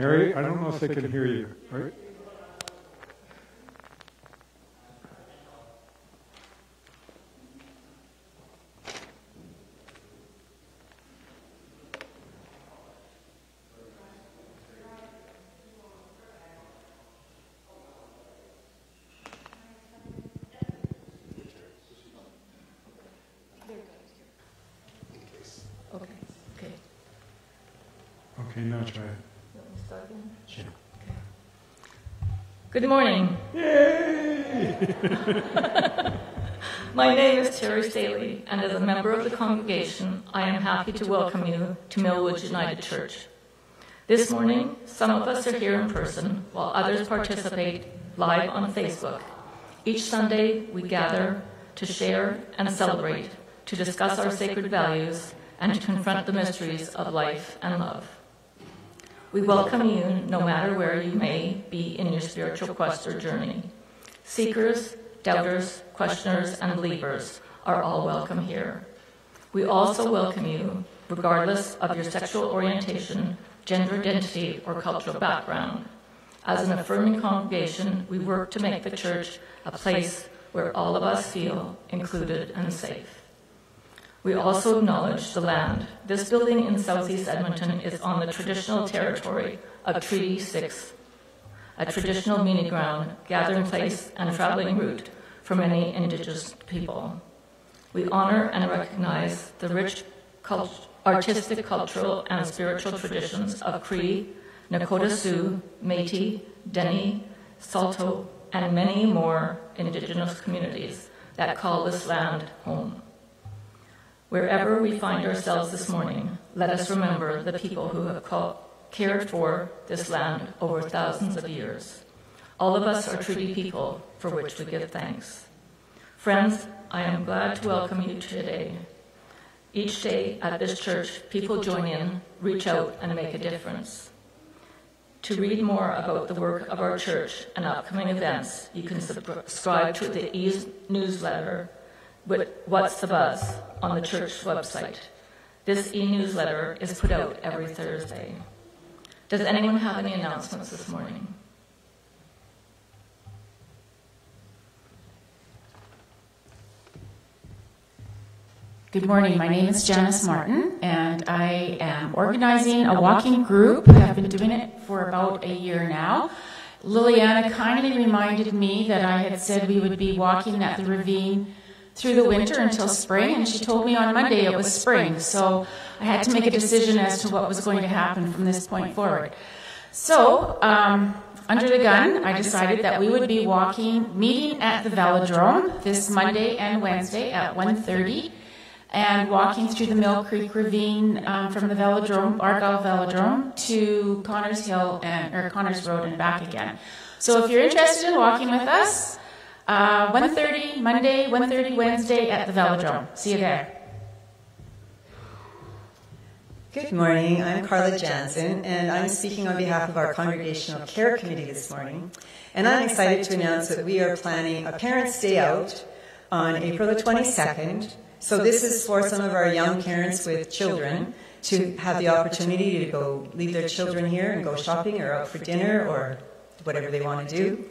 Terry, I don't know if they can hear you, right? Okay, okay. Okay, now try it. Let me start again. Sure. Good morning. My name is Terry Staley, and as a member of the congregation, I am happy to welcome you to Millwoods United Church. This morning, some of us are here in person, while others participate live on Facebook. Each Sunday, we gather to share and celebrate, to discuss our sacred values, and to confront the mysteries of life and love. We welcome you no matter where you may be in your spiritual quest or journey. Seekers, doubters, questioners, and believers are all welcome here. We also welcome you regardless of your sexual orientation, gender identity, or cultural background. As an affirming congregation, we work to make the church a place where all of us feel included and safe. We also acknowledge the land. This building in southeast Edmonton is on the traditional territory of Treaty 6, a traditional meeting ground, gathering place, and traveling route for many Indigenous people. We honor and recognize the rich cult- artistic, cultural, and spiritual traditions of Cree, Nakota Sioux, Métis, Dene, Saulteaux, and many more Indigenous communities that call this land home. Wherever we find ourselves this morning, let us remember the people who have called, cared for this land over thousands of years. All of us are treaty people for which we give thanks. Friends, I am glad to welcome you today. Each day at this church, people join in, reach out, and make a difference. To read more about the work of our church and upcoming events, you can subscribe to the e newsletter with What's the Buzz on the church website. This e newsletter is put out every Thursday. Does anyone have any announcements this morning? Good morning. My name is Janice Martin, and I am organizing a walking group. I've been doing it for about a year now. Liliana kindly reminded me that I had said we would be walking at the ravine through the winter until spring, and she told me on Monday it was spring, so I had to make a decision as to what was going to happen from this point forward. So, um, under the gun, I decided that we would be walking, meeting at the Velodrome this Monday and Wednesday at 1.30 and walking through the Mill Creek Ravine um, from the Velodrome, Argyll Velodrome, to Connors Hill and or Connors Road and back again. So if you're interested in walking with us, uh, 1.30 Monday, 1.30 Wednesday at the Velodrome. See you there. Good morning. I'm Carla Jansen, and I'm speaking on behalf of our Congregational Care Committee this morning. And I'm excited to announce that we are planning a Parents' Day Out on April the 22nd so this is for some of our young parents with children to have the opportunity to go leave their children here and go shopping or out for dinner or whatever they want to do.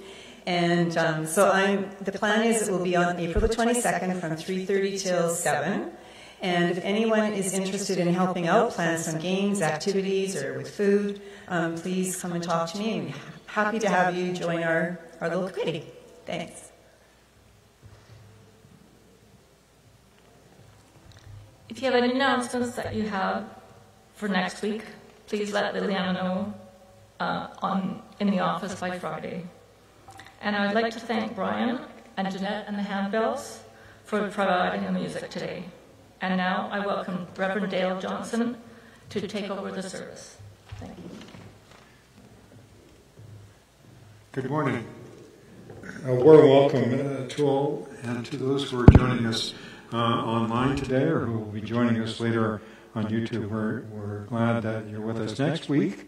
And um, so I'm, the plan is it will be on April the 22nd from 3.30 till 7. And if anyone is interested in helping out, plan some games, activities, or with food, um, please come and talk to me. Happy to have you join our, our little committee. Thanks. If you have any announcements that you have for next week, please let Liliana know uh, on, in the office by Friday. And I would like to thank Brian and Jeanette and the Handbells for providing the music today. And now I welcome Reverend Dale Johnson to take over the service. Thank you. Good morning. A warm welcome uh, to all and to those who are joining us uh, online today or who will be joining us later on YouTube. We're, we're glad that you're with us. Next week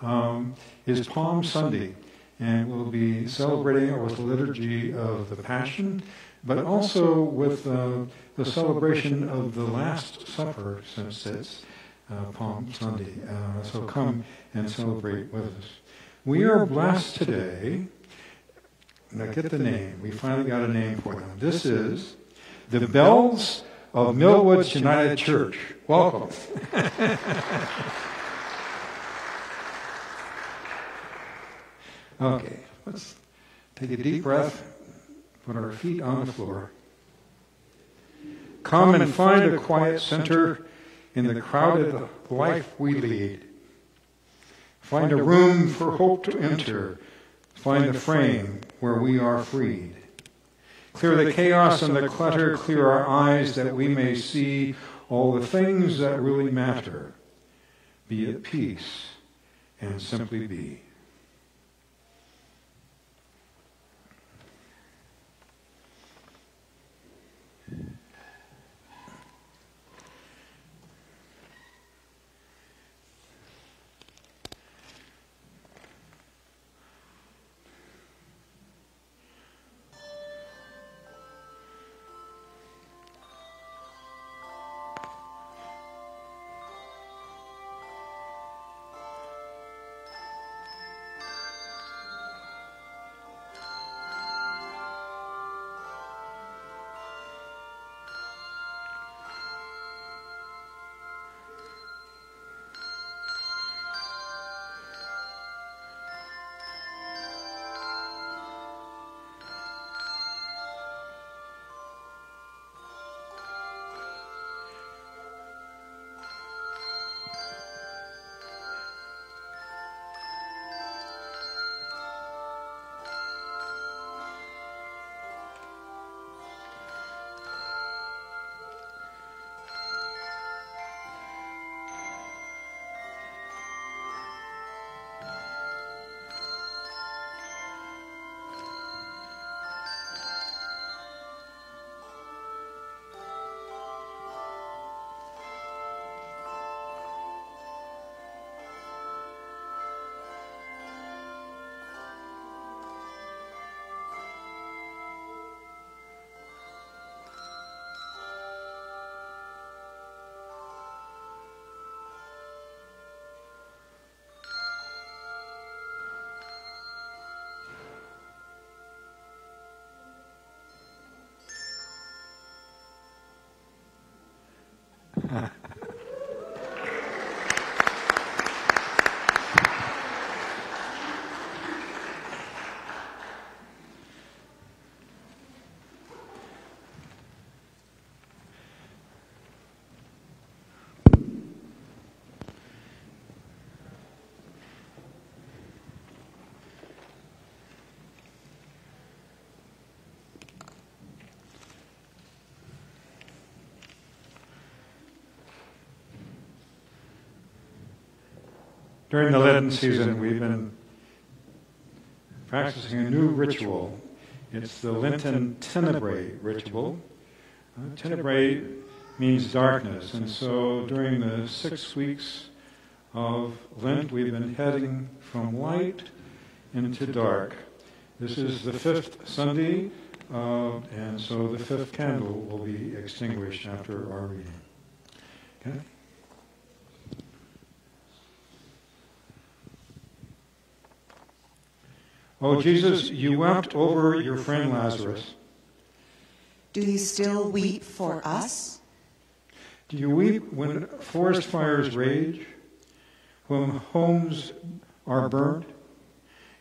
um, is Palm Sunday, and we'll be celebrating with the liturgy of the Passion, but also with uh, the celebration of the Last Supper, since it's uh, Palm Sunday. Uh, so come and celebrate with us. We are blessed today. Now get the name. We finally got a name for them. This is the Bells of Millwoods United Church. Welcome. okay, let's take a deep breath, put our feet on the floor. Come and find a quiet center in the crowded life we lead. Find a room for hope to enter. Find a frame where we are freed. Clear the chaos and the clutter, clear our eyes that we may see all the things that really matter. Be at peace and simply be. During the Lenten season, we've been practicing a new ritual. It's the Lenten Tenebrae ritual. Uh, tenebrae means darkness, and so during the six weeks of Lent, we've been heading from light into dark. This is the fifth Sunday, uh, and so the fifth candle will be extinguished after our reading. Okay? Oh, oh, Jesus, you wept over your friend Lazarus. Do you still weep for us? Do you weep when forest fires rage, when homes are burnt,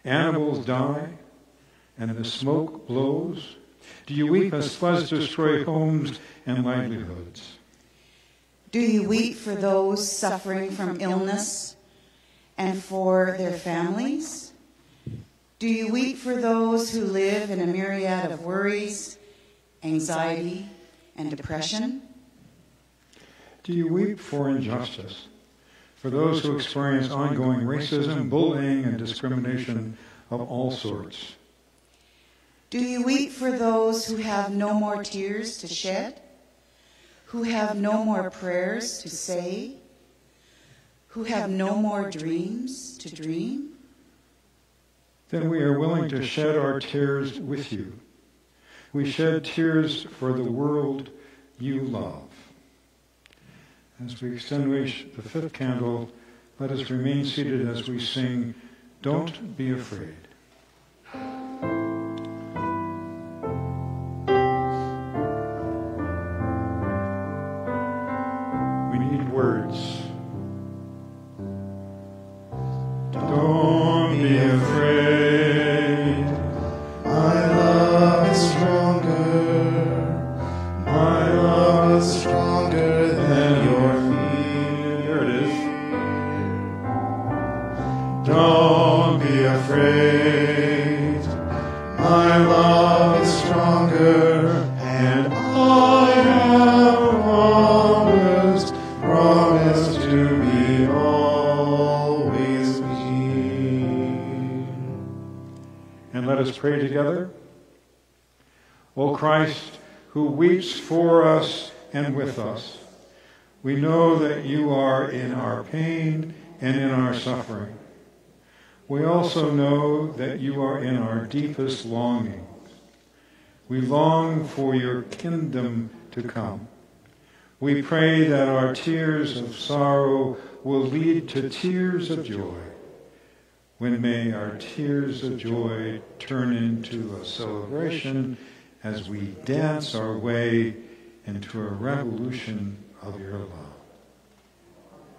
animals die, and the smoke blows? Do you weep as floods destroy homes and livelihoods? Do you weep for those suffering from illness and for their families? Do you weep for those who live in a myriad of worries, anxiety, and depression? Do you weep for injustice? For those who experience ongoing racism, bullying, and discrimination of all sorts? Do you weep for those who have no more tears to shed? Who have no more prayers to say? Who have no more dreams to dream? then we are willing to shed our tears with you. We shed tears for the world you love. As we extinguish the fifth candle, let us remain seated as we sing, Don't Be Afraid. also know that you are in our deepest longings. We long for your kingdom to come. We pray that our tears of sorrow will lead to tears of joy, when may our tears of joy turn into a celebration as we dance our way into a revolution of your love.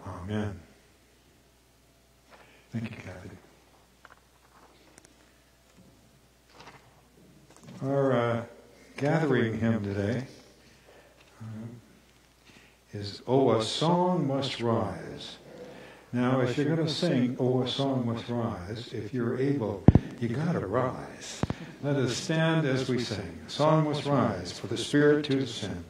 Amen. Thank you, Kathy. Our uh, gathering hymn today uh, is Oh, a Song Must Rise. Now, if you're going to sing Oh, a Song Must Rise, if you're able, you got to rise. Let us stand as we sing. A song must rise for the Spirit to descend.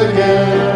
again.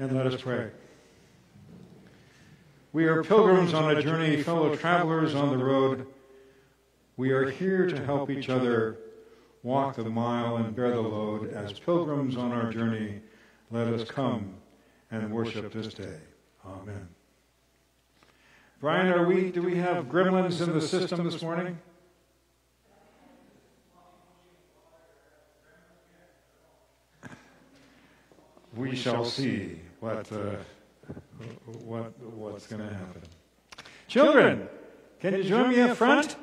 And let us pray. We are pilgrims on a journey, fellow travelers on the road. We are here to help each other walk the mile and bear the load. As pilgrims on our journey, let us come and worship this day. Amen. Brian, are we, do we have gremlins in the system this morning? We shall see what, uh, what, what's going to happen. Children, can you join me up front?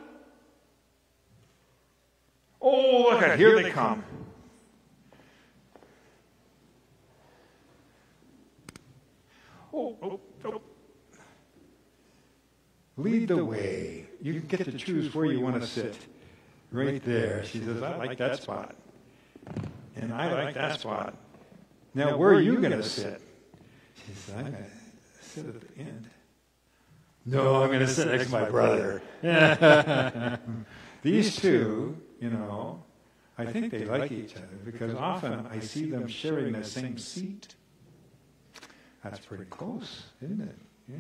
Oh, look at here they come. Oh, oh, oh. Lead the way. You get to choose where you want to sit. Right there. She says, I like that spot. And I like that spot. Now, where are you going to sit? She I'm going to sit at the end. No, I'm going to sit next to my brother. These two, you know, I think they like each other because often I see them sharing the same seat. That's pretty close, isn't it? Yeah.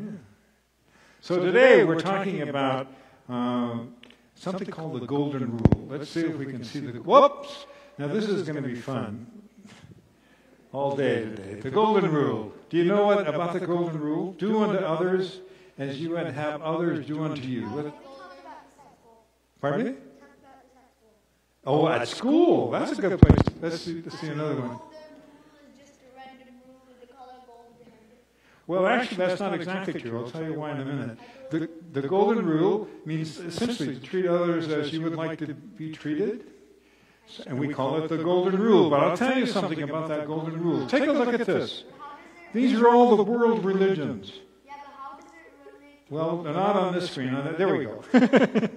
So today we're talking about um, something called the Golden Rule. Let's see if we can see the. Whoops! Now this is going to be fun all day today. The Golden Rule. Do you know what about the Golden Rule? Do unto others as you would have others do unto you. What? Pardon me? Oh, at school. That's a good place. Let's see, let's see another one. Well, actually, that's not exactly true. I'll tell you why in a minute. The, the golden rule means essentially to treat others as you would like to be treated. And we call it the golden rule. But I'll tell you something about that golden rule. Take a look at this. These are all the world religions. Well, they're not on this screen. There we go.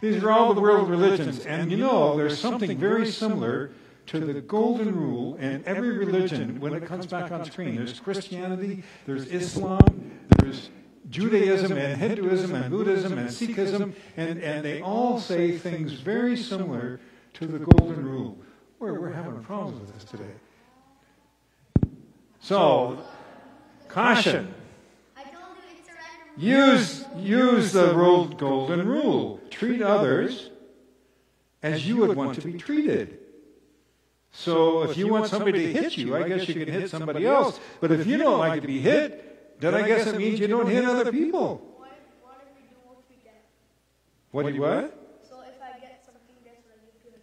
These are all the world religions. And you know, there's something very similar to the golden rule in every religion when it comes back on screen. There's Christianity, there's Islam, there's Judaism and Hinduism and Buddhism and Sikhism, and, and they all say things very similar to the golden rule. We're, we're having problems with this today. So, caution. Use, use the golden rule. Treat others as you would want to be treated. So if you want somebody to hit you, I guess you can hit somebody else. But if you don't like to be hit, then I guess it means you don't hit other people. What do you what? So if I get something, that's what I give to other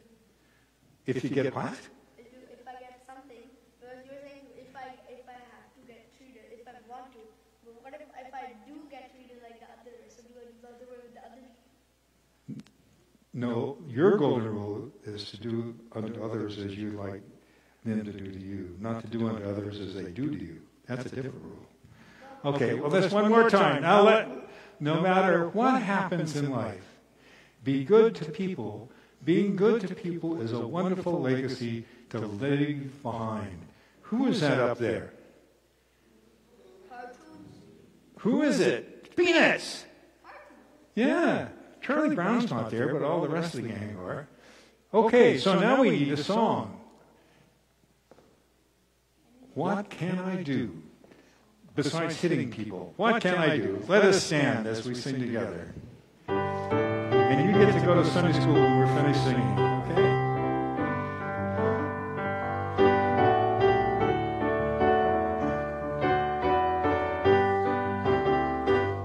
people. If you get what? If, you, I get something, because you're saying if I if I have to get treated, if I want to, but what if if I do get treated like the others, so do I do the other way with the others? No, your golden rule is to do unto others as you like them to do to you, not to do unto others as they do to you. That's a different rule. Okay, well, that's one more time. Now, let, no matter what happens in life, be good to people. Being good to people is a wonderful legacy to leave behind. Who is that up there? Who is it? Peanuts! Yeah. Charlie Brown's not there, but all the rest of the gang are. Okay, so now we need a song. What can I do besides hitting people? What can I do? Let us stand as we sing together. And you get to go to Sunday school when we're finished singing, okay?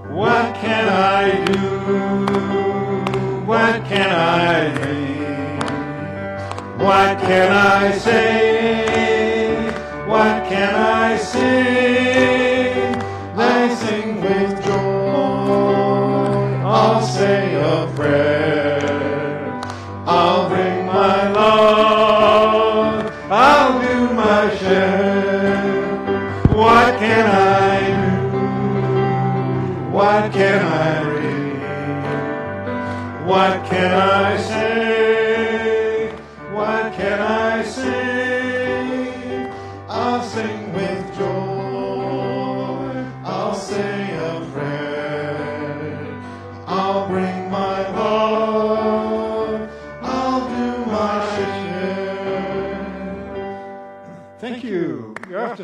What can I do? What can I? What can I say? What can I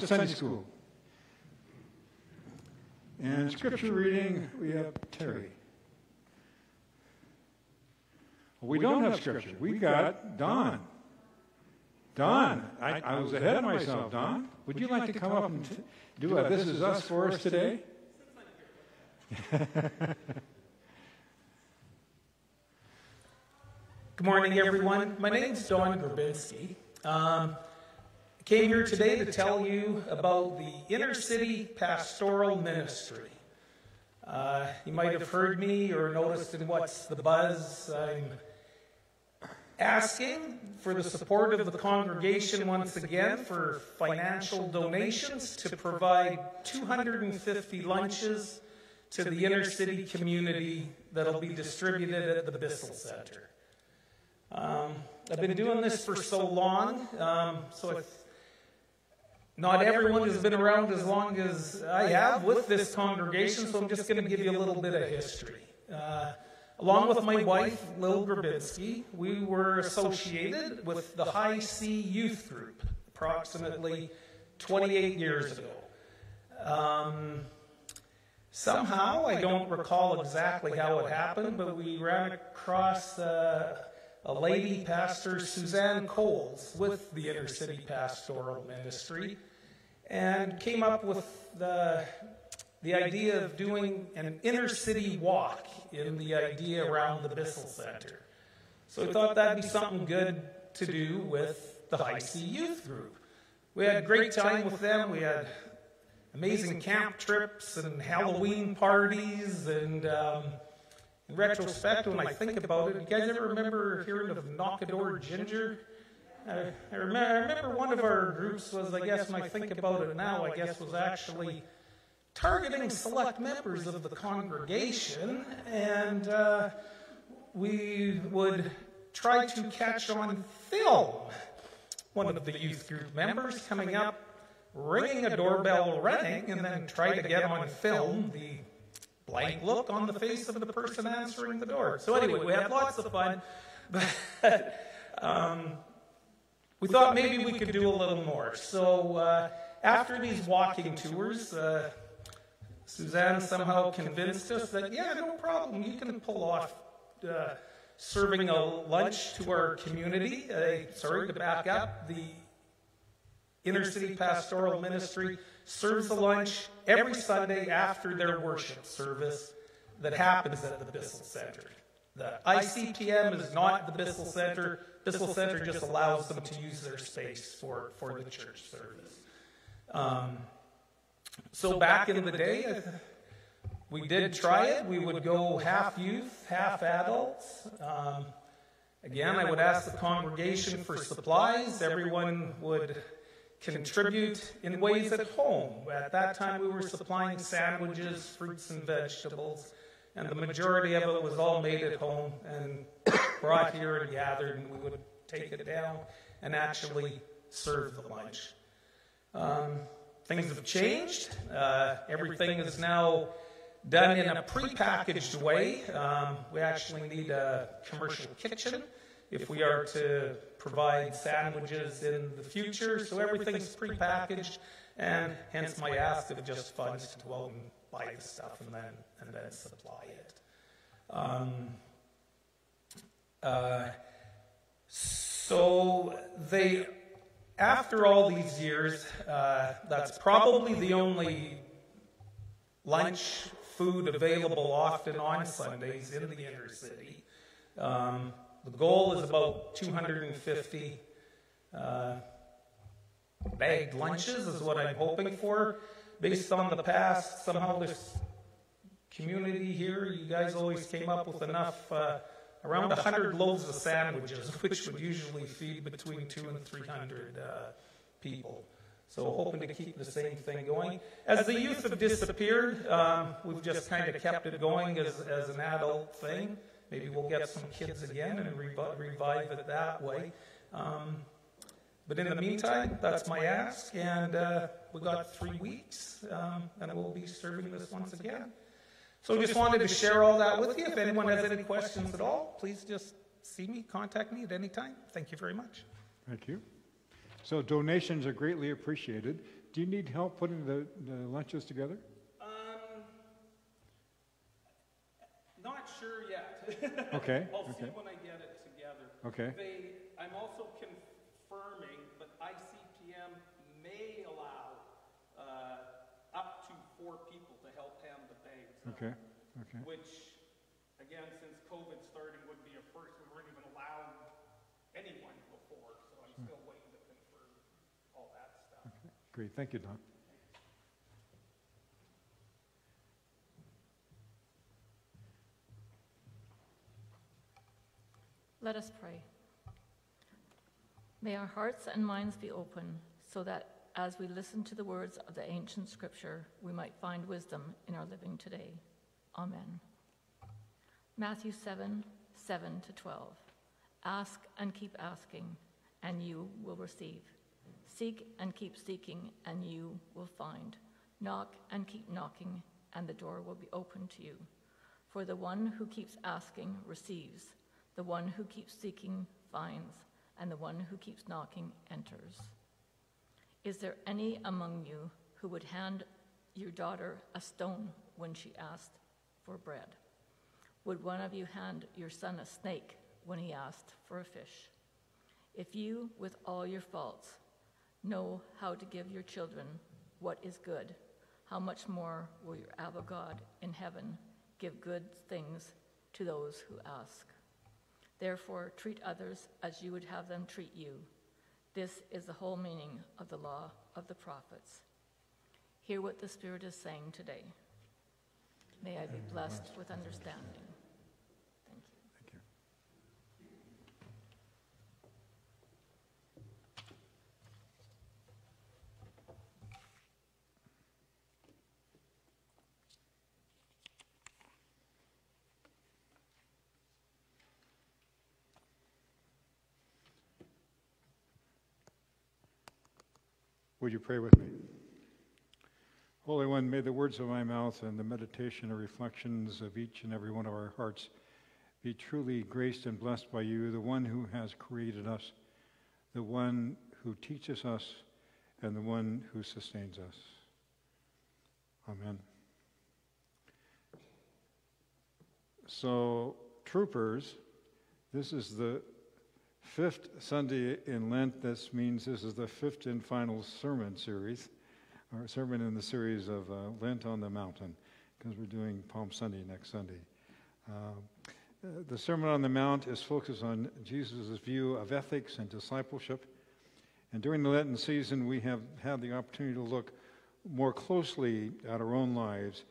Sunday school. And scripture reading, we have Terry. We don't have scripture. We got Don. Don, I, I was ahead of myself. Don, would you like to come up and t- do a This Is Us for us today? Good morning, everyone. My name is Don Grabinski. Um, I came here today to tell you about the Inner City Pastoral Ministry. Uh, you might have heard me or noticed in What's the Buzz. I'm asking for the support of the congregation once again for financial donations to provide 250 lunches to the inner city community that'll be distributed at the Bissell Center. Um, I've been doing this for so long, um, so if not everyone has been around as long as I have with this congregation, so I'm just going to give you a little bit of history. Uh, along with my wife, Lil Grabinski, we were associated with the High C Youth Group approximately 28 years ago. Um, somehow, I don't recall exactly how it happened, but we ran across uh, a lady pastor, Suzanne Coles, with the Inner City Pastoral Ministry, and came up with the, the idea of doing an inner city walk in the idea around the Bissell Center. So we thought that'd be something good to do with the High C Youth Group. We had a great time with them. We had amazing camp trips and Halloween parties and. Um, in retrospect, when I think about it, you guys ever remember hearing of Knockador Ginger? I, I, remember, I remember one of our groups was, I guess, I think about it now, I guess, was actually targeting select members of the congregation, and uh, we would try to catch on film. One of the youth group members coming up, ringing a doorbell, running, and then try to get on film the blank look on the face of the person answering the door. So anyway, we had lots of fun, but um, we thought maybe we could do a little more. So uh, after these walking tours, uh, Suzanne somehow convinced us that yeah, no problem, you can pull off. Uh, serving a lunch to our community. Uh, sorry to back up. The Inner City Pastoral Ministry serves the lunch every Sunday after their worship service that happens at the Bissell Center. The ICPM is not the Bissell Center. Bissell Center just allows them to use their space for, for the church service. Um, so back in the day, we did try it. We would go half youth, half adults. Um, again, I would ask the congregation for supplies. Everyone would contribute in ways at home. At that time, we were supplying sandwiches, fruits, and vegetables, and the majority of it was all made at home and brought here and gathered, and we would take it down and actually serve the lunch. Um, things have changed. Uh, everything is now done in a prepackaged way. Um, we actually need a commercial kitchen if we are to provide sandwiches in the future. So everything's prepackaged, and hence my ask of just funds to go out and buy the stuff and then and then supply it. Um, uh, so they, after all these years, uh, that's probably the only lunch food available often on Sundays in the inner city. Um, the goal is about 250 uh, bagged lunches, is what I'm hoping for. Based on the past, somehow this community here, you guys always came up with enough, uh, around 100 loaves of sandwiches, which would usually feed between two and 300 uh, people. So hoping to keep the same thing going. As the youth have disappeared, um, we've just kind of kept it going as, as an adult thing. Maybe we'll get some kids again and revive, revive it that way. Um, but in the meantime, that's my ask, and uh, we got three weeks, um, and we'll be serving this once again. So just wanted to share all that with you. If anyone has any questions at all, please just see me, contact me at any time. Thank you very much. Thank you. So donations are greatly appreciated. Do do you need help putting the, the lunches together? Um, not sure yet. Okay, I'll see when I get it together. Okay. They, I'm also confirming, but ICPM may allow uh, up to four people to help hand the bags. out, Okay, okay. Which, again, since COVID started, would be a first. We weren't even allowed anyone before, so I'm Hmm. still waiting to confirm all that stuff. Great, thank you, Don. Let us pray. May our hearts and minds be open so that as we listen to the words of the ancient scripture, we might find wisdom in our living today. Amen. Matthew 7 7 to 12. Ask and keep asking, and you will receive. Seek and keep seeking, and you will find. Knock and keep knocking, and the door will be open to you. For the one who keeps asking receives, the one who keeps seeking finds, and the one who keeps knocking enters. Is there any among you who would hand your daughter a stone when she asked for bread? Would one of you hand your son a snake when he asked for a fish? If you, with all your faults, know how to give your children what is good, how much more will your Abba God in heaven give good things to those who ask? Therefore, treat others as you would have them treat you. This is the whole meaning of the law of the prophets. Hear what the Spirit is saying today. May I be blessed with understanding. Thank you. Thank you. Would you pray with me? Holy One, may the words of my mouth and the meditation and reflections of each and every one of our hearts be truly graced and blessed by you, the one who has created us, the one who teaches us, and the one who sustains us. Amen. So, troopers, this is the fifth Sunday in Lent. This means this is the fifth and final sermon series, or sermon in the series of uh, Lent on the Mountain, because we're doing Palm Sunday next Sunday. Uh, the Sermon on the Mount is focused on Jesus' view of ethics and discipleship. And during the Lenten season, we have had the opportunity to look more closely at our own lives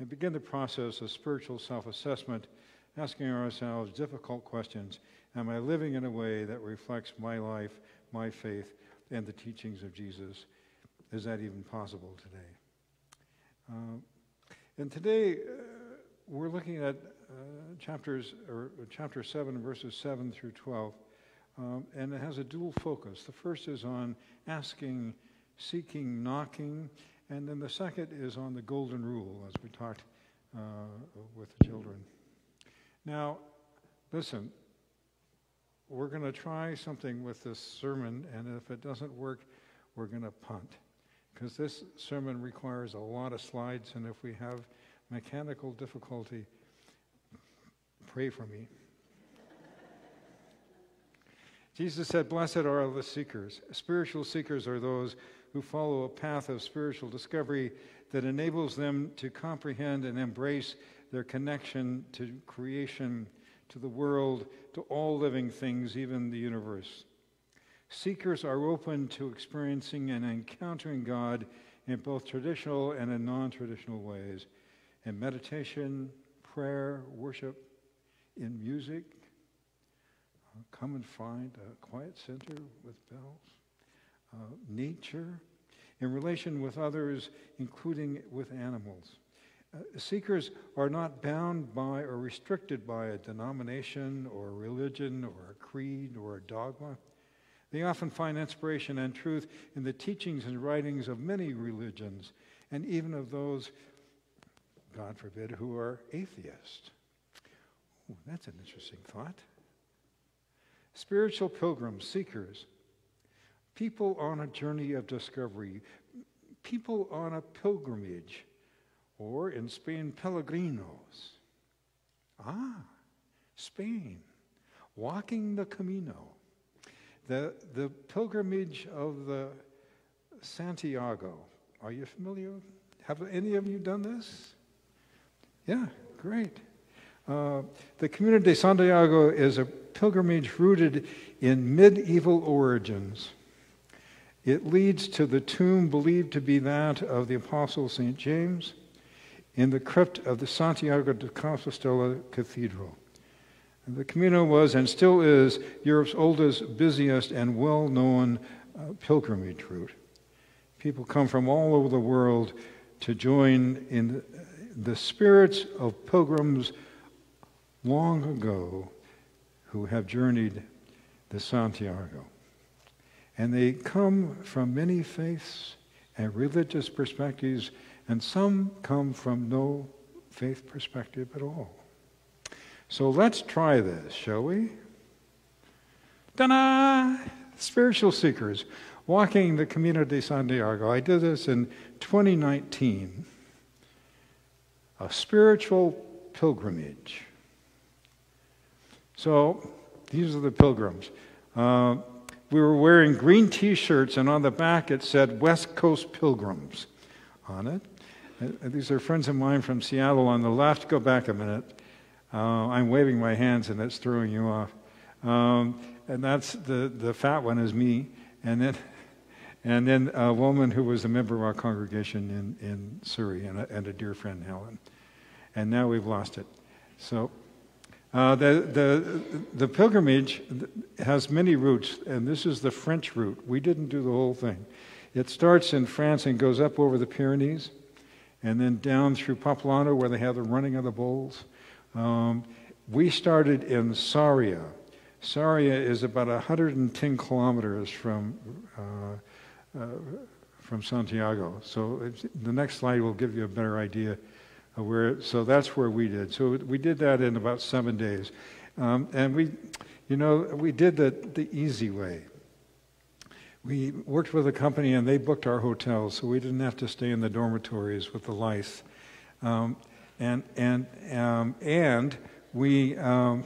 and begin the process of spiritual self assessment, asking ourselves difficult questions Am I living in a way that reflects my life, my faith, and the teachings of Jesus? Is that even possible today? Uh, and today, uh, we're looking at uh, chapters or chapter 7 verses 7 through 12 um, and it has a dual focus the first is on asking seeking knocking and then the second is on the golden rule as we talked uh, with the children now listen we're going to try something with this sermon and if it doesn't work we're going to punt because this sermon requires a lot of slides and if we have mechanical difficulty, pray for me. Jesus said, Blessed are the seekers. Spiritual seekers are those who follow a path of spiritual discovery that enables them to comprehend and embrace their connection to creation, to the world, to all living things, even the universe. Seekers are open to experiencing and encountering God in both traditional and in non traditional ways in meditation, prayer, worship, in music. Uh, come and find a quiet center with bells. Uh, nature, in relation with others, including with animals. Uh, seekers are not bound by or restricted by a denomination or a religion or a creed or a dogma. They often find inspiration and truth in the teachings and writings of many religions and even of those God forbid, who are atheists. Ooh, that's an interesting thought. Spiritual pilgrims, seekers, people on a journey of discovery, people on a pilgrimage, or in Spain, peregrinos. Ah, Spain, walking the Camino. The, the pilgrimage of the Santiago. Are you familiar? Have any of you done this? Yeah, great. Uh, the Camino de Santiago is a pilgrimage rooted in medieval origins. It leads to the tomb believed to be that of the Apostle St. James in the crypt of the Santiago de Compostela Cathedral. The Camino was and still is Europe's oldest, busiest, and well known uh, pilgrimage route. People come from all over the world to join in the spirits of pilgrims long ago who have journeyed the Santiago. And they come from many faiths and religious perspectives, and some come from no faith perspective at all. So let's try this, shall we? Ta-da! Spiritual seekers walking the Camino de Santiago. I did this in 2019. A spiritual pilgrimage. So these are the pilgrims. Uh, we were wearing green t shirts, and on the back it said West Coast Pilgrims on it. Uh, these are friends of mine from Seattle on the left. Go back a minute. Uh, I'm waving my hands, and it's throwing you off. Um, and that's the, the fat one is me. And then, and then a woman who was a member of our congregation in, in Surrey, and a, and a dear friend, Helen. And now we've lost it. So uh, the, the, the pilgrimage has many routes, and this is the French route. We didn't do the whole thing. It starts in France and goes up over the Pyrenees, and then down through Pamplona, where they have the running of the bulls. Um, we started in Sarria. Sarria is about 110 kilometers from, uh, uh, from Santiago. So the next slide will give you a better idea where, so that's where we did. So we did that in about seven days. Um, and we, you know, we did the, the easy way. We worked with a company and they booked our hotels, so we didn't have to stay in the dormitories with the lice. Um, and, and, um, and we, um,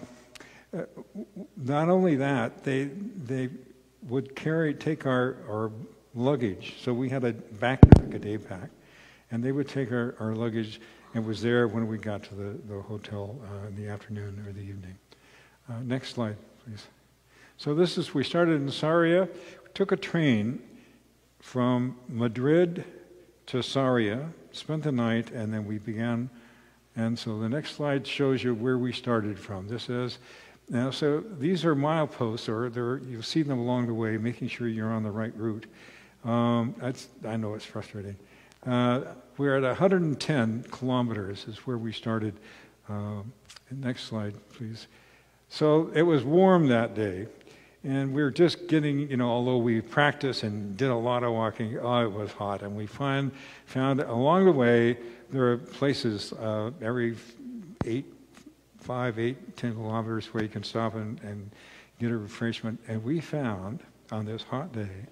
uh, not only that, they, they would carry, take our, our luggage. So we had a backpack, a day pack, and they would take our, our luggage and was there when we got to the, the hotel uh, in the afternoon or the evening. Uh, next slide, please. So this is, we started in Sarria, took a train from Madrid to Sarria, spent the night, and then we began. And so the next slide shows you where we started from. This is, now, so these are mileposts, or you'll see them along the way, making sure you're on the right route. Um, I know it's frustrating. Uh, we're at 110 kilometers, is where we started. Uh, next slide, please. So it was warm that day, and we were just getting, you know, although we practiced and did a lot of walking, oh, it was hot. And we find, found along the way, there are places uh, every eight, five, eight, ten kilometers where you can stop and, and get a refreshment. And we found on this hot day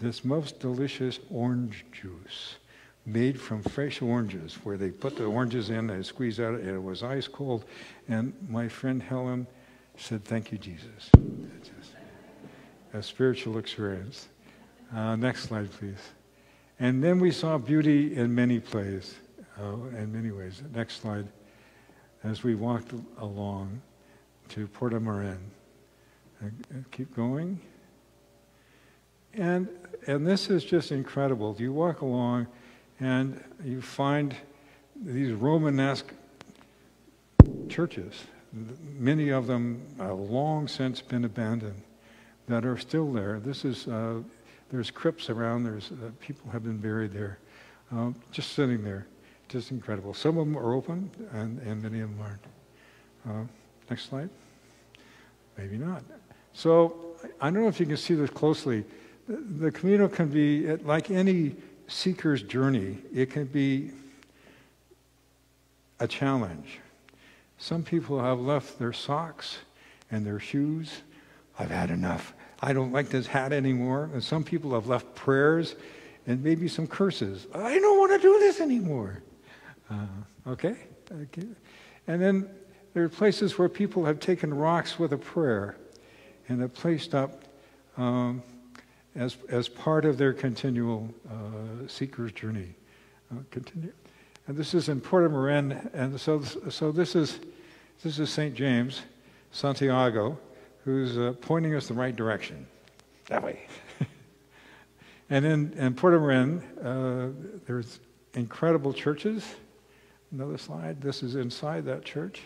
this most delicious orange juice made from fresh oranges, where they put the oranges in and squeeze out, and it was ice cold. And my friend Helen said, "Thank you, Jesus." A spiritual experience. Uh, next slide, please. And then we saw beauty in many places, uh, in many ways. Next slide. As we walked along to Portomarin. Uh, keep going. And, and this is just incredible. You walk along and you find these Romanesque churches, many of them have long since been abandoned, that are still there. This is, uh, there's crypts around, there's uh, people have been buried there, uh, just sitting there. Just incredible. Some of them are open, and, and many of them aren't. Uh, next slide. Maybe not. So I don't know if you can see this closely. The, the Camino can be like any seeker's journey, it can be a challenge. Some people have left their socks and their shoes. I've had enough. I don't like this hat anymore. And some people have left prayers and maybe some curses. I don't want to do this anymore. Uh, okay? okay? And then there are places where people have taken rocks with a prayer and have placed up um, as, as part of their continual uh, seeker's journey. Uh, continue. And this is in Puerto Marin, and so, so this is, this is St. James, Santiago, who's uh, pointing us the right direction. That way. and in, in Puerto Marin, uh, there's incredible churches. Another slide. This is inside that church.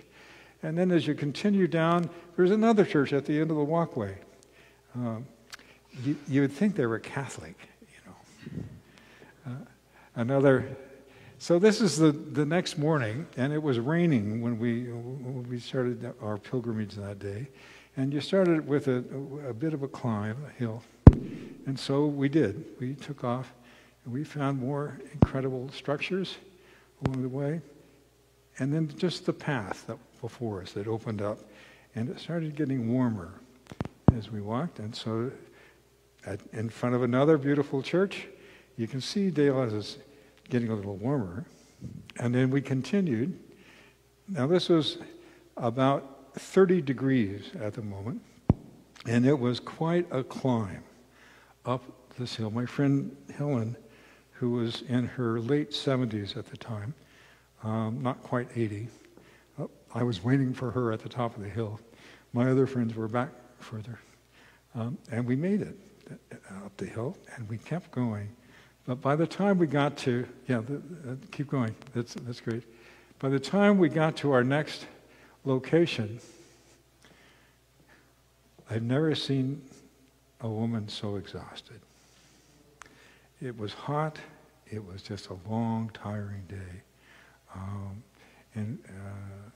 And then as you continue down, there's another church at the end of the walkway. Um, you, you, would think they were Catholic, you know. Uh, another. So this is the, the next morning, and it was raining when we, when we started our pilgrimage that day. And you started with a, a bit of a climb, a hill. And so we did. We took off, and we found more incredible structures along the way. And then just the path that before us that opened up, and it started getting warmer as we walked. And so, at, in front of another beautiful church, you can see Dale is getting a little warmer. And then we continued. Now, this was about 30 degrees at the moment, and it was quite a climb up this hill. My friend Helen, who was in her late 70s at the time, um, not quite 80, oh, I was waiting for her at the top of the hill. My other friends were back further. Um, and we made it uh, up the hill, and we kept going. But by the time we got to, yeah, the, uh, keep going, that's, that's great. By the time we got to our next location, I've never seen a woman so exhausted. It was hot. It was just a long, tiring day. Um, and uh,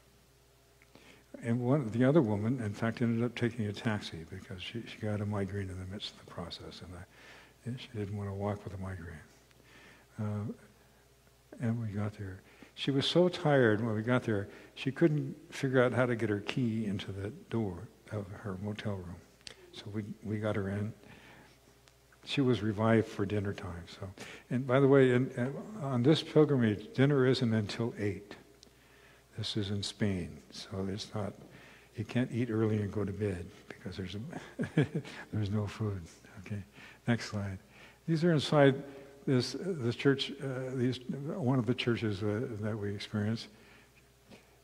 and one, the other woman, in fact, ended up taking a taxi because she, she got a migraine in the midst of the process, and, I, and she didn't want to walk with a migraine. Uh, and we got there. She was so tired when we got there, she couldn't figure out how to get her key into the door of her motel room. So we, we got her in. She was revived for dinner time. So, and by the way, in, in, on this pilgrimage, dinner isn't until eight. This is in Spain, so it's not. You can't eat early and go to bed because there's a, there's no food. Okay, next slide. These are inside this, this church, uh, these, one of the churches uh, that we experienced.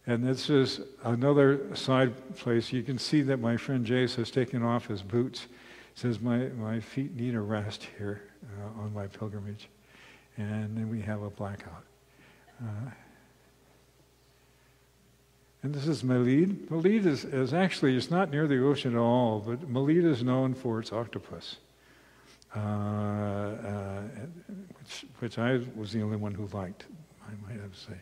And this is another side place. You can see that my friend Jace has taken off his boots. He says, my, my feet need a rest here uh, on my pilgrimage. And then we have a blackout. Uh, and this is Melide. Melide is, is actually, it's not near the ocean at all, but Melide is known for its octopus. Uh, uh, which, which I was the only one who liked, I might have to say.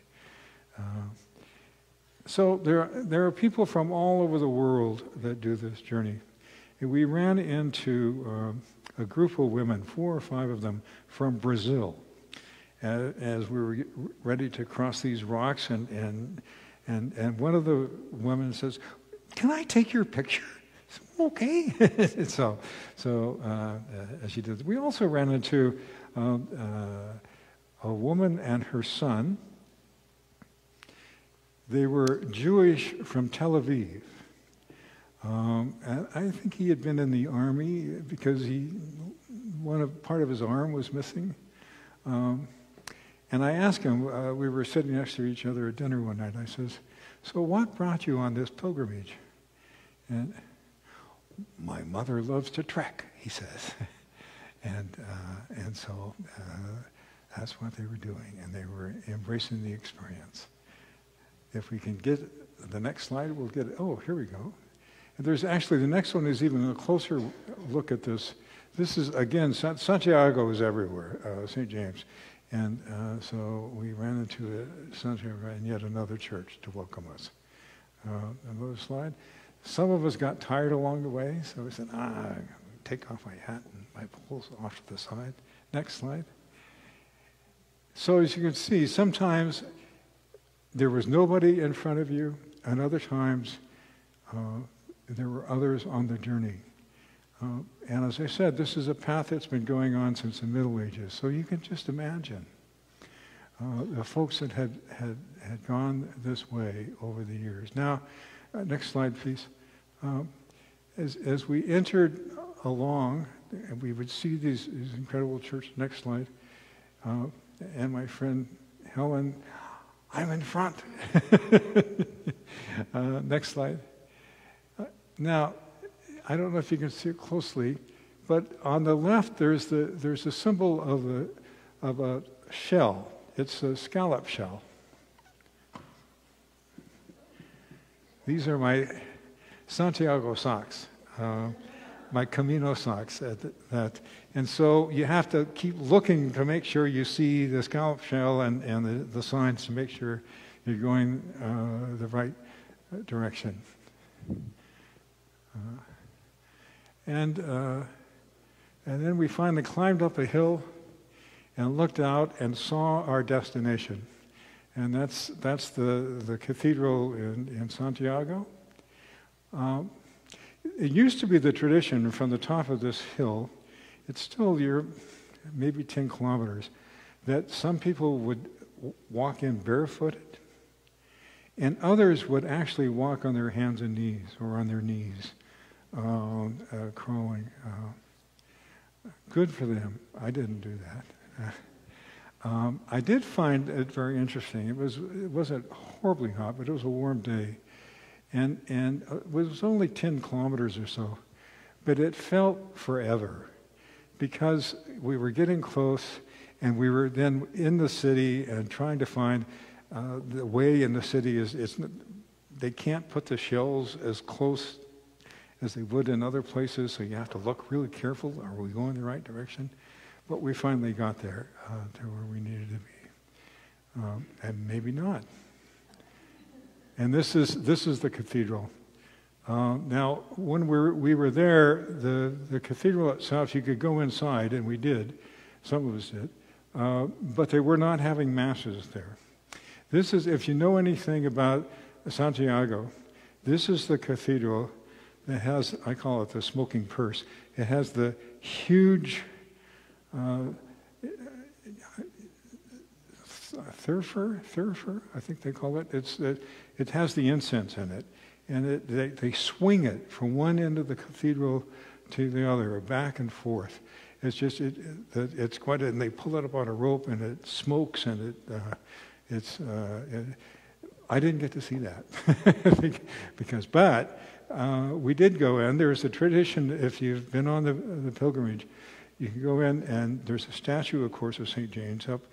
Uh, so there, there are people from all over the world that do this journey. And we ran into um, a group of women, four or five of them, from Brazil, as we were ready to cross these rocks. And, and, and, and one of the women says, Can I take your picture? okay. so, so uh, as she did, we also ran into um, uh, a woman and her son. They were Jewish from Tel Aviv. Um, and I think he had been in the army because he, one of, part of his arm was missing. Um, and I asked him, uh, we were sitting next to each other at dinner one night. I says, so what brought you on this pilgrimage? And my mother loves to trek, he says. and, uh, and so uh, that's what they were doing, and they were embracing the experience. If we can get the next slide, we'll get it. Oh, here we go. And there's actually, the next one is even a closer look at this. This is, again, Santiago is everywhere, uh, St. James. And uh, so we ran into a, Santiago and yet another church to welcome us. Uh, another slide. Some of us got tired along the way, so we said, ah, take off my hat and my poles off to the side. Next slide. So as you can see, sometimes there was nobody in front of you, and other times uh, there were others on the journey. Uh, and as I said, this is a path that's been going on since the Middle Ages. So you can just imagine uh, the folks that had, had, had gone this way over the years. Now, uh, next slide, please. Um, as, as we entered along, and we would see these, these incredible churches. Next slide. Uh, and my friend Helen, I'm in front. uh, next slide. Uh, now, I don't know if you can see it closely, but on the left there's the there's a symbol of a of a shell. It's a scallop shell. These are my Santiago socks, uh, my Camino socks. At that, and so you have to keep looking to make sure you see the scallop shell and, and the, the signs to make sure you're going uh, the right direction. Uh, and, uh, and then we finally climbed up a hill and looked out and saw our destination. And that's, that's the, the cathedral in, in Santiago. Um, it used to be the tradition from the top of this hill, it's still your maybe 10 kilometers, that some people would walk in barefooted, and others would actually walk on their hands and knees or on their knees uh, uh, crawling. Uh, good for them. I didn't do that. Um, I did find it very interesting. It was it wasn't horribly hot, but it was a warm day, and and it was only ten kilometers or so, but it felt forever, because we were getting close, and we were then in the city and trying to find uh, the way in the city is it's they can't put the shells as close as they would in other places, so you have to look really careful. Are we going the right direction? But we finally got there uh, to where we needed to be. Um, and maybe not. And this is, this is the cathedral. Uh, now, when we were, we were there, the, the cathedral itself, you could go inside, and we did. Some of us did. Uh, but they were not having masses there. This is, if you know anything about Santiago, this is the cathedral that has, I call it the smoking purse. It has the huge uh, thurifer, thurifer, I think they call it. It's, it, it has the incense in it. And it, they, they swing it from one end of the cathedral to the other, back and forth. It's just, it, it, it's quite, and they pull it up on a rope and it smokes and it, uh, it's, uh, it, I didn't get to see that because, but uh, we did go in. There's a tradition, if you've been on the, the pilgrimage, you can go in and there's a statue, of course, of St. James up uh,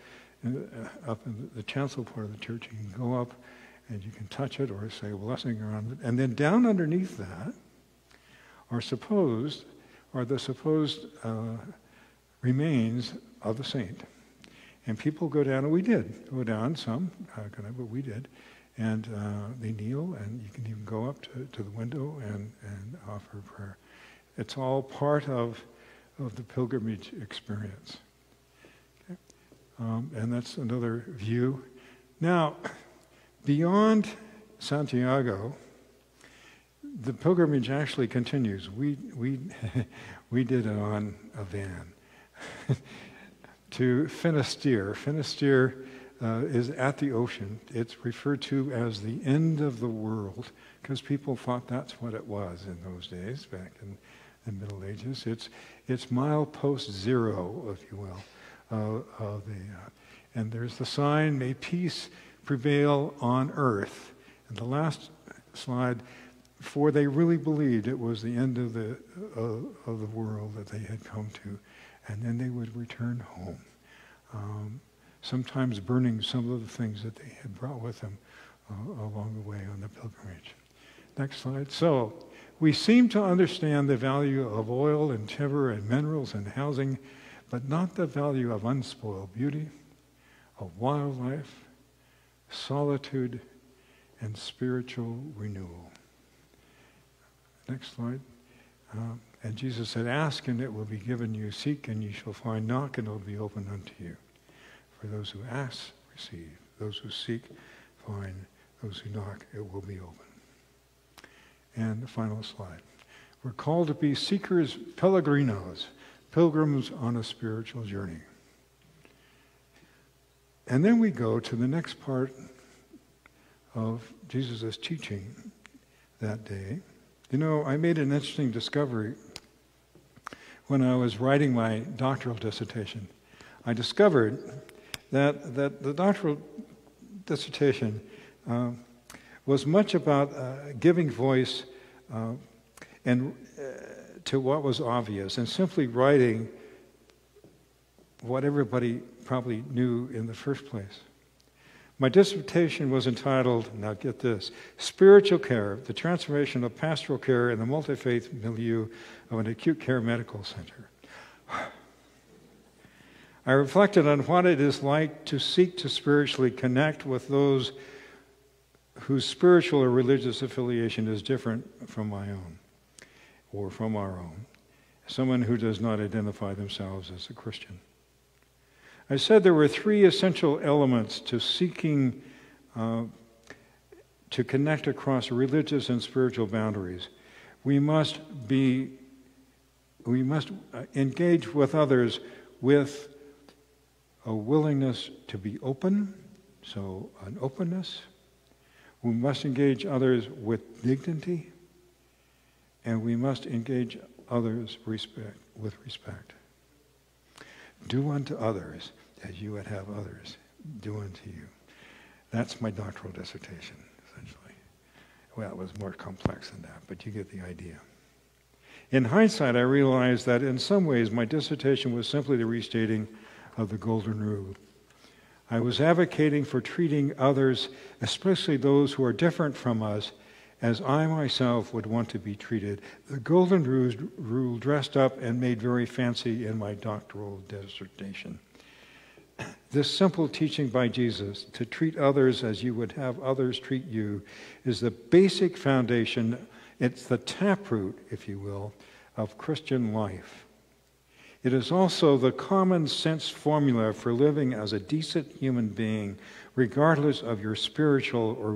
up in the chancel part of the church. You can go up and you can touch it or say a blessing around it. And then down underneath that are supposed, are the supposed uh, remains of the saint. And people go down, and we did go down, some, uh, but we did and uh, they kneel, and you can even go up to, to the window and, and offer prayer. It's all part of, of the pilgrimage experience. Um, and that's another view. Now, beyond Santiago, the pilgrimage actually continues. We, we, we did it on a van to Finisterre. Finisterre uh, is at the ocean. It's referred to as the end of the world because people thought that's what it was in those days, back in the Middle Ages. It's, it's milepost zero, if you will, the, uh, and there's the sign, may peace prevail on earth. And the last slide, for they really believed it was the end of the, uh, of the world that they had come to, and then they would return home. Um, sometimes burning some of the things that they had brought with them uh, along the way on the pilgrimage. Next slide. So, we seem to understand the value of oil and timber and minerals and housing, but not the value of unspoiled beauty, of wildlife, solitude, and spiritual renewal. Next slide. Uh, and Jesus said, Ask and it will be given you, seek and you shall find, knock and it will be opened unto you. For those who ask, receive. Those who seek, find. Those who knock, it will be open. And the final slide. We're called to be seekers, peregrinos, pilgrims on a spiritual journey. And then we go to the next part of Jesus' teaching that day. You know, I made an interesting discovery when I was writing my doctoral dissertation. I discovered that, that the doctoral dissertation uh, was much about uh, giving voice uh, and uh, to what was obvious and simply writing what everybody probably knew in the first place. My dissertation was entitled, now get this, Spiritual Care, the Transformation of Pastoral Care in the Multi-Faith Milieu of an Acute Care Medical Center. I reflected on what it is like to seek to spiritually connect with those whose spiritual or religious affiliation is different from my own or from our own, someone who does not identify themselves as a Christian. I said there were three essential elements to seeking uh, to connect across religious and spiritual boundaries. We must be, we must uh, engage with others with a willingness to be open, so an openness. We must engage others with dignity, and we must engage others respect, with respect. Do unto others as you would have others do unto you. That's my doctoral dissertation, essentially. Well, it was more complex than that, but you get the idea. In hindsight, I realized that in some ways my dissertation was simply the restating of the Golden Rule. I was advocating for treating others, especially those who are different from us, as I myself would want to be treated. The Golden Rule dressed up and made very fancy in my doctoral dissertation. This simple teaching by Jesus to treat others as you would have others treat you is the basic foundation, it's the taproot, if you will, of Christian life. It is also the common sense formula for living as a decent human being, regardless of your spiritual or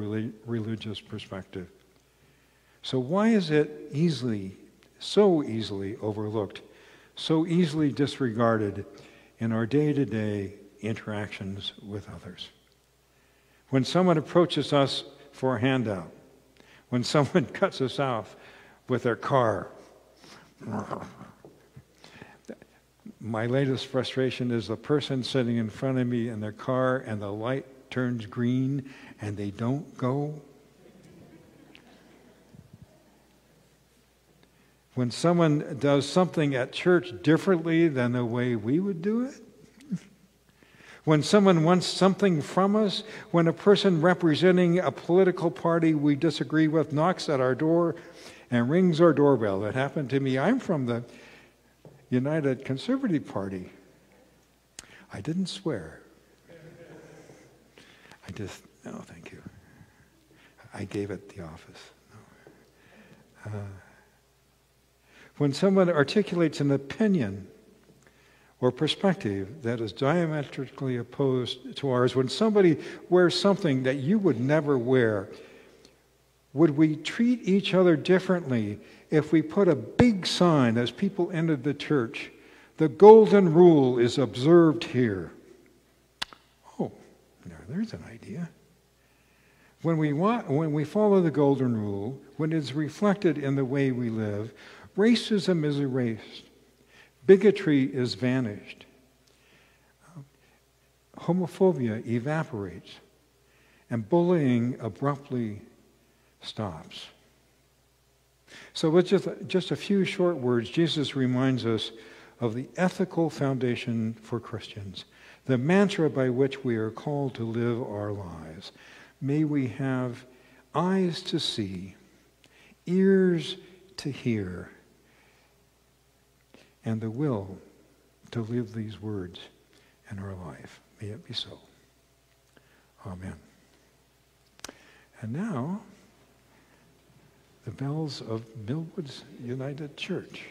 religious perspective. So, why is it easily, so easily overlooked, so easily disregarded in our day to day interactions with others. When someone approaches us for a handout, when someone cuts us off with their car, my latest frustration is the person sitting in front of me in their car and the light turns green and they don't go. When someone does something at church differently than the way we would do it, when someone wants something from us, when a person representing a political party we disagree with knocks at our door and rings our doorbell. That happened to me. I'm from the United Conservative Party. I didn't swear. I just, no, thank you. I gave it the office. No. Uh, when someone articulates an opinion or perspective that is diametrically opposed to ours, when somebody wears something that you would never wear, would we treat each other differently if we put a big sign as people entered the church? The golden rule is observed here. Oh, now there's an idea. When we, want, when we follow the golden rule, when it's reflected in the way we live, racism is erased. Bigotry is vanished. Homophobia evaporates. And bullying abruptly stops. So, with just, just a few short words, Jesus reminds us of the ethical foundation for Christians, the mantra by which we are called to live our lives. May we have eyes to see, ears to hear, and the will to live these words in our life. May it be so. Amen. And now, the bells of Millwoods United Church.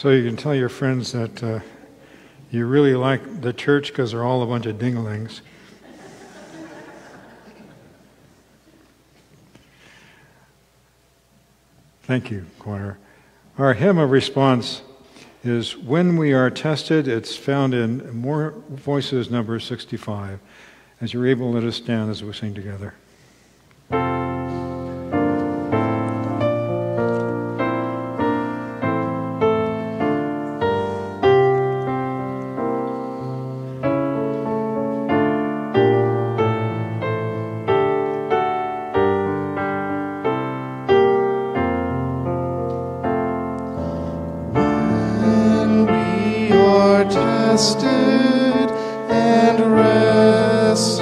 So you can tell your friends that uh, you really like the church because they're all a bunch of dinglings. Thank you, choir. Our hymn of response is When We Are Tested. It's found in More Voices number 65. As you're able, let us stand as we sing together. And rest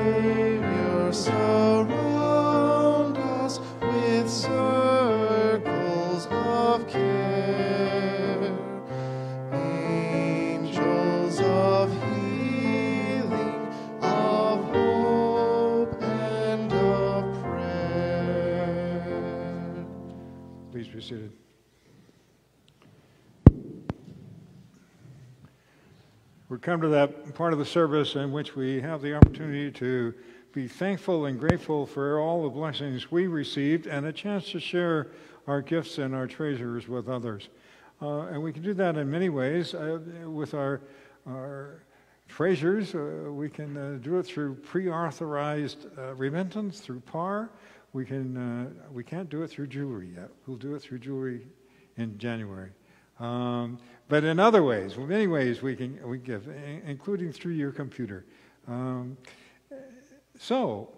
Savior, We come to that part of the service in which we have the opportunity to be thankful and grateful for all the blessings we received and a chance to share our gifts and our treasures with others. Uh, and we can do that in many ways. Uh, with our, our treasures, uh, we can uh, do it through pre-authorized uh, remittance, through PAR. We, can, uh, we can't do it through jewelry yet. We'll do it through jewelry in January. Um, but in other ways, many ways, we can we give, including through your computer. Um, so,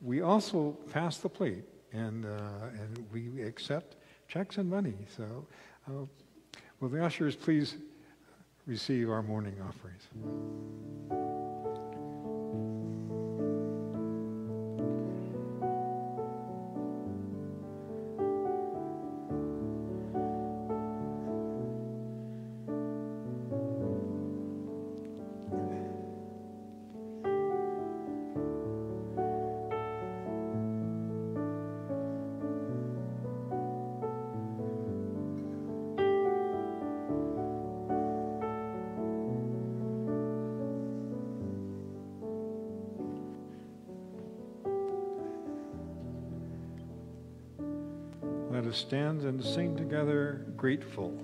we also pass the plate, and uh, and we accept checks and money. So, uh, will the ushers please receive our morning offerings? Sing together. Grateful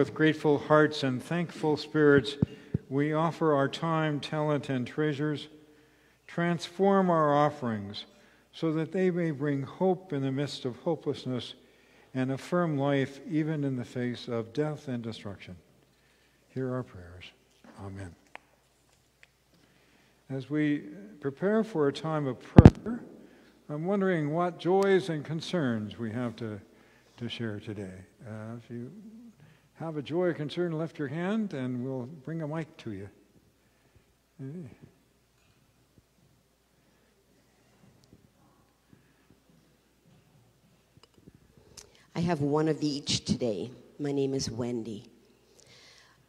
with grateful hearts and thankful spirits, we offer our time, talent, and treasures. Transform our offerings so that they may bring hope in the midst of hopelessness and affirm life even in the face of death and destruction. Hear our prayers. Amen. As we prepare for a time of prayer, I'm wondering what joys and concerns we have to, to share today. Uh, if you have a joy or concern, lift your hand and we'll bring a mic to you. I have one of each today. My name is Wendy.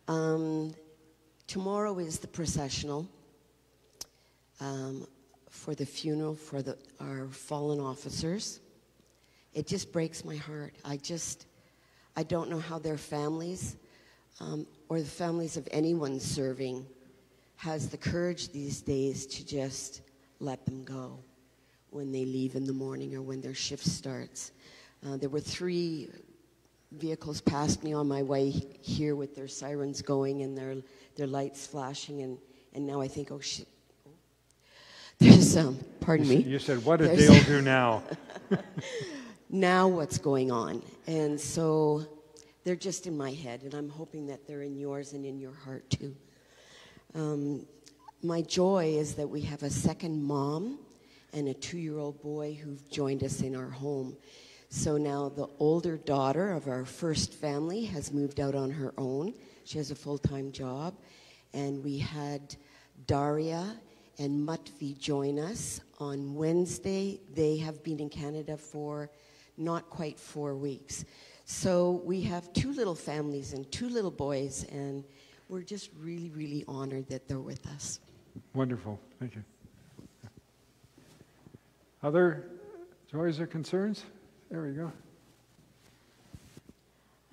Um, tomorrow is the processional um, for the funeral for the, our fallen officers. It just breaks my heart. I just, I don't know how their families um, or the families of anyone serving has the courage these days to just let them go when they leave in the morning or when their shift starts. Uh, there were three vehicles passed me on my way here with their sirens going and their, their lights flashing, and, and now I think, oh shit. There's, um, pardon You me. s- You said, what did Dale do now? now what's going on. And so they're just in my head, and I'm hoping that they're in yours and in your heart too. Um, my joy is that we have a second mom and a two year old boy who've joined us in our home. So now the older daughter of our first family has moved out on her own. She has a full time job. And we had Daria and Matvi join us on Wednesday. They have been in Canada for not quite four weeks. So we have two little families and two little boys, and we're just really, really honored that they're with us. Wonderful. Thank you. Other joys or concerns? There we go.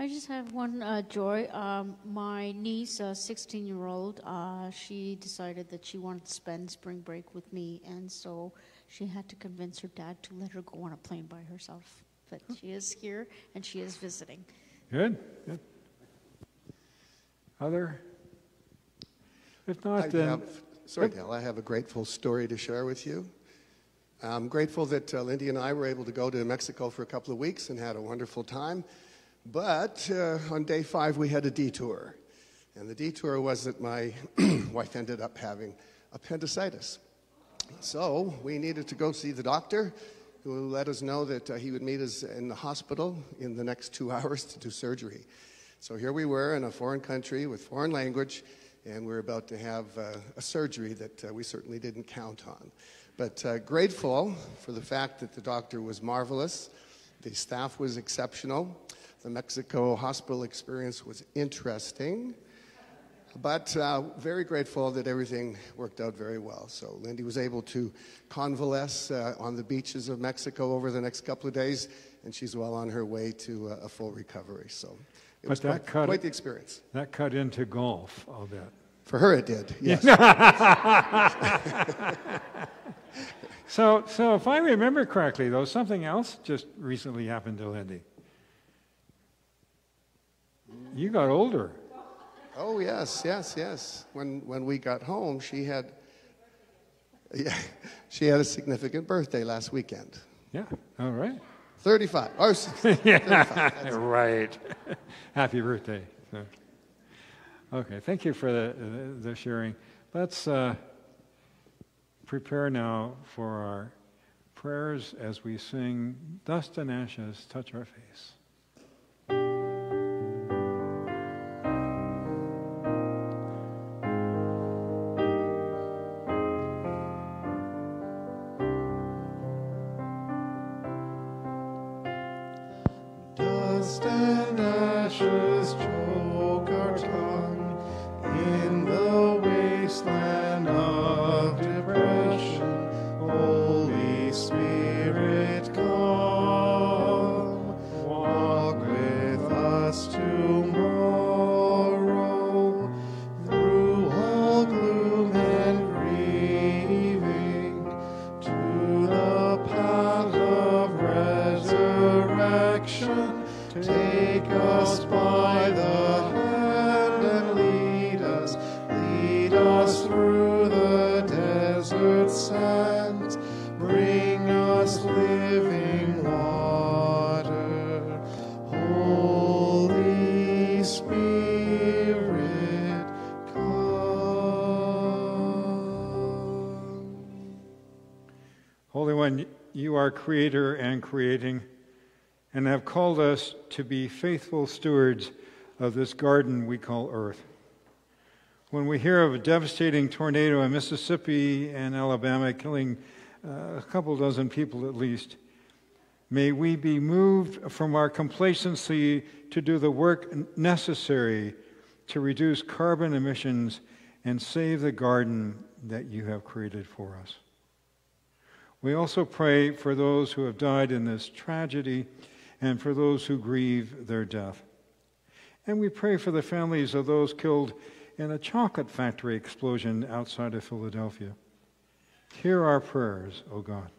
I just have one uh, joy. Um, my niece, a 16 year old, uh, she decided that she wanted to spend spring break with me, and so she had to convince her dad to let her go on a plane by herself. But she is here and she is visiting. Good. Good. Other? If I not, then. have, sorry, Dale, I have a grateful story to share with you. I'm grateful that uh, Lindy and I were able to go to Mexico for a couple of weeks and had a wonderful time. But uh, on day five, we had a detour. And the detour was that my wife ended up having appendicitis. So we needed to go see the doctor, who let us know that uh, he would meet us in the hospital in the next two hours to do surgery. So here we were in a foreign country with foreign language, and we are about to have uh, a surgery that uh, we certainly didn't count on. But uh, grateful for the fact that the doctor was marvelous, the staff was exceptional, the Mexico hospital experience was interesting. But uh, very grateful that everything worked out very well. So Lindy was able to convalesce uh, on the beaches of Mexico over the next couple of days, and she's well on her way to uh, a full recovery. So it But was that quite, cut- quite the experience. That cut into golf, I'll bet. For her, it did. Yes. So, so if I remember correctly, though, something else just recently happened to Lindy. You got older. Oh yes, yes, yes. When when we got home, she had. Yeah, she had a significant birthday last weekend. Yeah. All right. 35. Oh, 35. right. Happy birthday. So- Okay. Thank you for the, the, the sharing. Let's uh, prepare now for our prayers as we sing Dust and Ashes Touch Our Face. Dust and ashes creator and creating, and have called us to be faithful stewards of this garden we call earth. When we hear of a devastating tornado in Mississippi and Alabama killing uh, a couple dozen people at least, may we be moved from our complacency to do the work necessary to reduce carbon emissions and save the garden that you have created for us. We also pray for those who have died in this tragedy and for those who grieve their death. And we pray for the families of those killed in a chocolate factory explosion outside of Philadelphia. Hear our prayers, O God.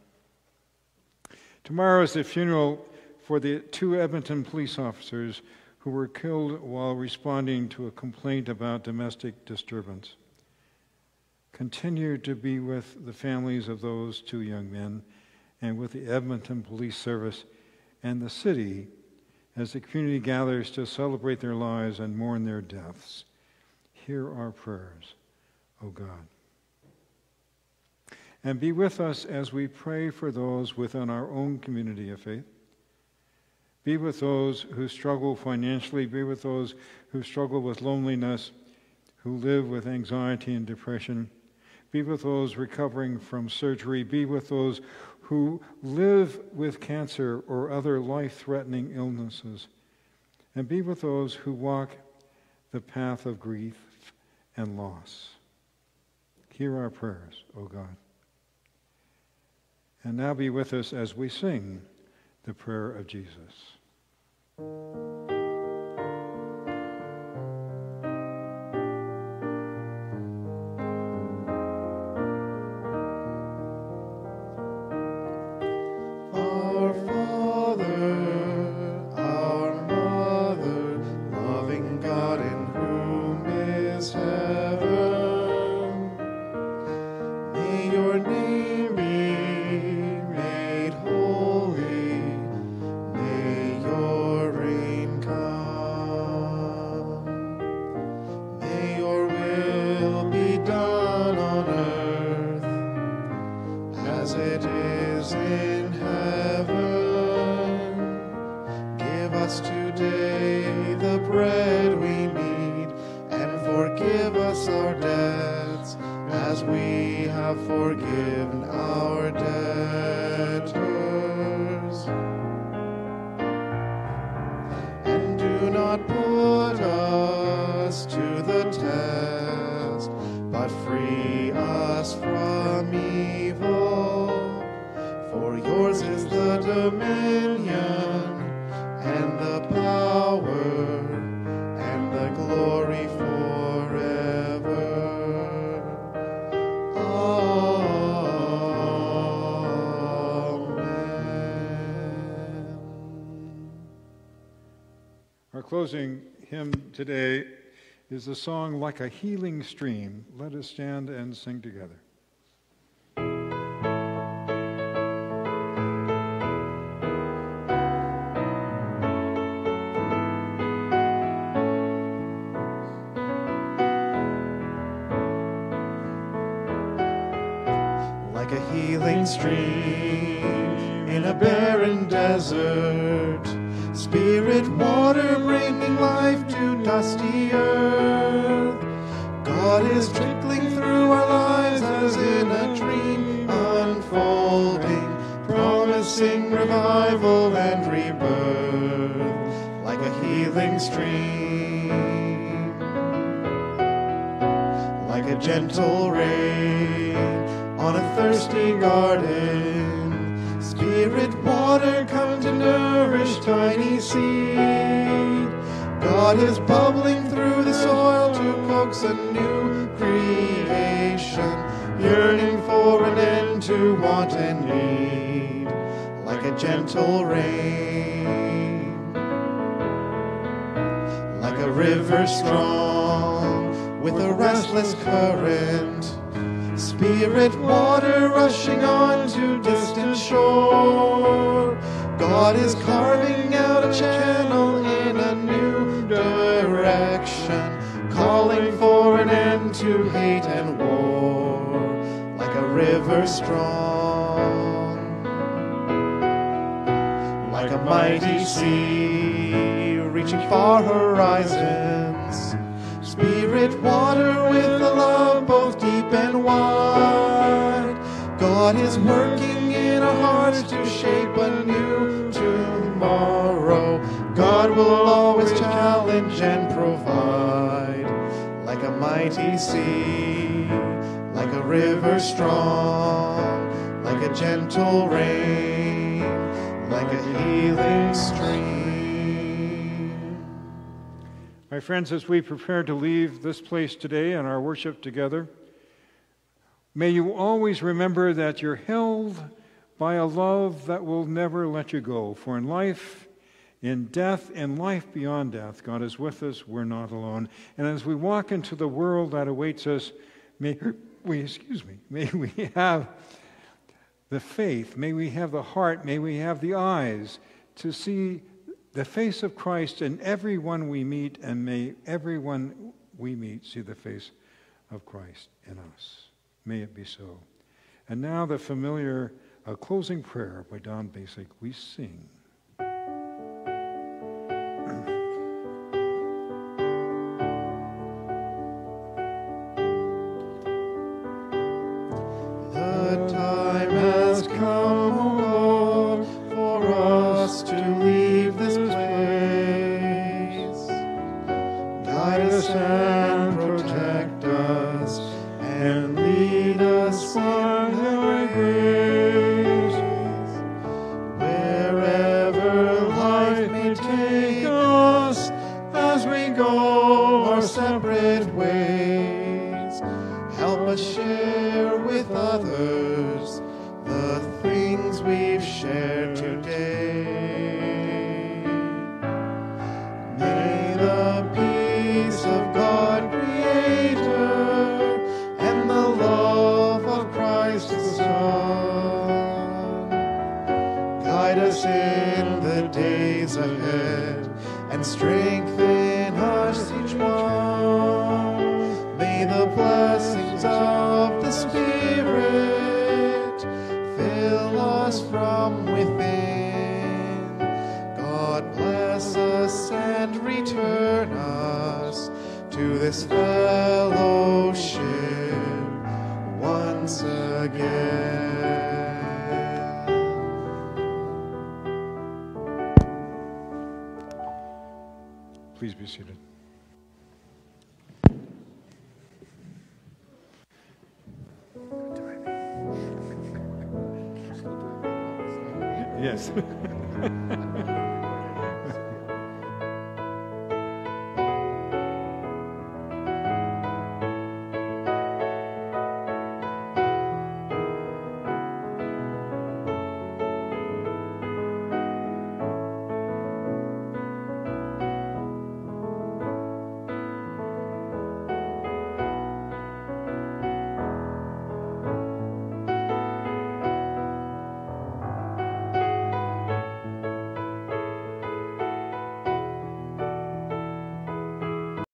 Tomorrow is the funeral for the two Edmonton police officers who were killed while responding to a complaint about domestic disturbance. Continue to be with the families of those two young men and with the Edmonton Police Service and the city as the community gathers to celebrate their lives and mourn their deaths. Hear our prayers, O God. And be with us as we pray for those within our own community of faith. Be with those who struggle financially. Be with those who struggle with loneliness, who live with anxiety and depression. Be with those recovering from surgery. Be with those who live with cancer or other life threatening illnesses. And be with those who walk the path of grief and loss. Hear our prayers, O God. And now be with us as we sing the prayer of Jesus. Closing hymn today is a song like a healing stream. Let us stand and sing together. like a healing stream in a barren desert. Spirit water life to dusty earth. God is trickling through our lives as in a dream unfolding, promising revival and rebirth like a healing stream, like a gentle rain on a thirsty garden. Spirit water come to nourish tiny seed. God is bubbling through the soil to coax a new creation, yearning for an end to want and need, like a gentle rain, like a river strong with a restless current. Spirit water rushing on to distant shore. God is carving out a channel direction, calling for an end to hate and war, like a river strong, like a mighty sea reaching far horizons. Spirit water with a love both deep and wide. God is working in our hearts to shape a new tomorrow. God will always challenge and provide, like a mighty sea, like a river strong, like a gentle rain, like a healing stream. My friends, as we prepare to leave this place today and our worship together, may you always remember that you're held by a love that will never let you go. For in life, in death, in life beyond death, God is with us. We're not alone. And as we walk into the world that awaits us, may we, excuse me, may we have the faith, may we have the heart, may we have the eyes to see the face of Christ in everyone we meet, and may everyone we meet see the face of Christ in us. May it be so. And now the familiar uh, closing prayer by Don Besig. We sing.